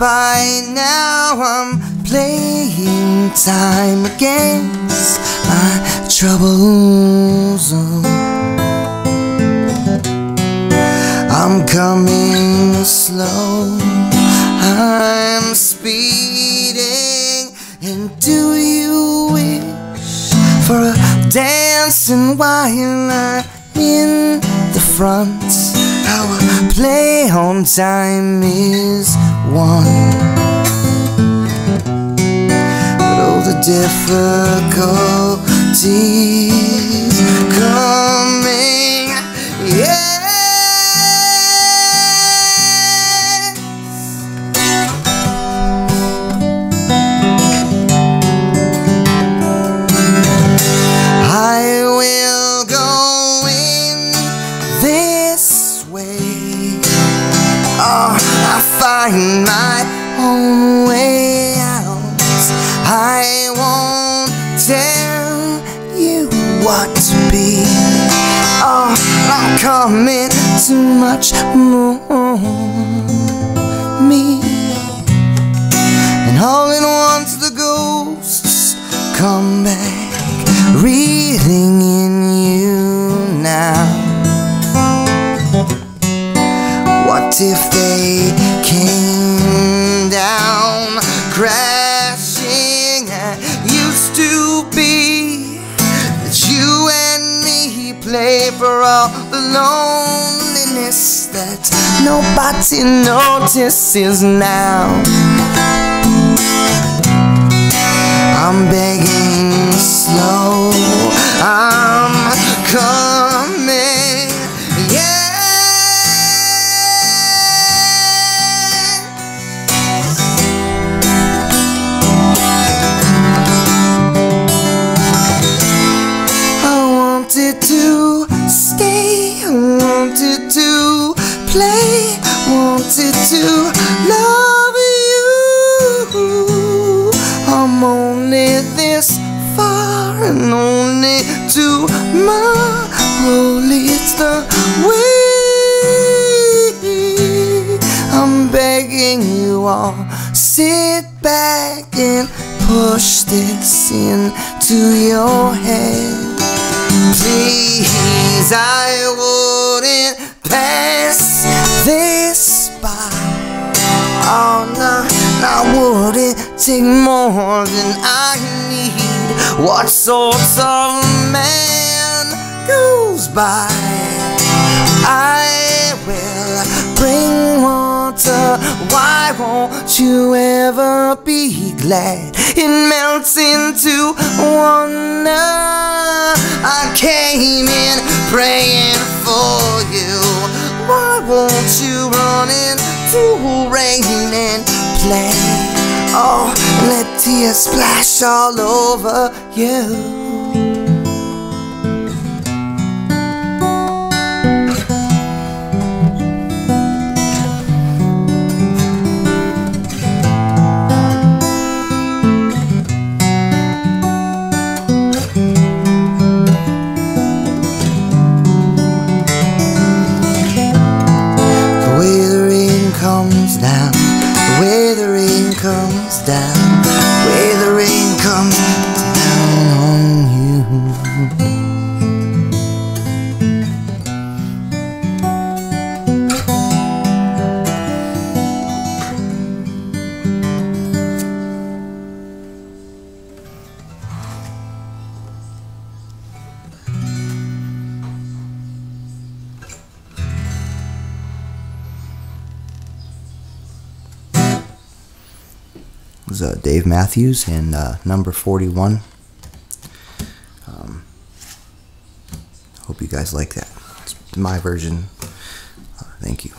by now I'm playing time against my troubles. I'm coming slow, I'm speeding, and do you wish for a dancing while I'm in the front? Our play on time is one. But all the difficulties Coming too much more me. And all at once the ghosts come back, reading in you now. What if for all the loneliness that nobody notices now. I'm begging slow. Play, wanted to love you. I'm only this far and only tomorrow leads the way. I'm begging you all, sit back and push this into your head. Please, I wouldn't take more than I need. What sort of man goes by? I will bring water. Why won't you ever be glad? It melts into wonder. I came in praying for you. Why won't you run into rain and play? Oh, let tears splash all over you. Was uh, Dave Matthews and uh, number 41. Um, hope you guys like that. It's my version. Uh, thank you.